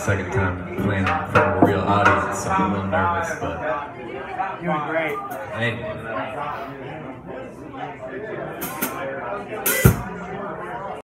Second time playing in front of a real audience, so I'm a little nervous, but. Doing great. Hey.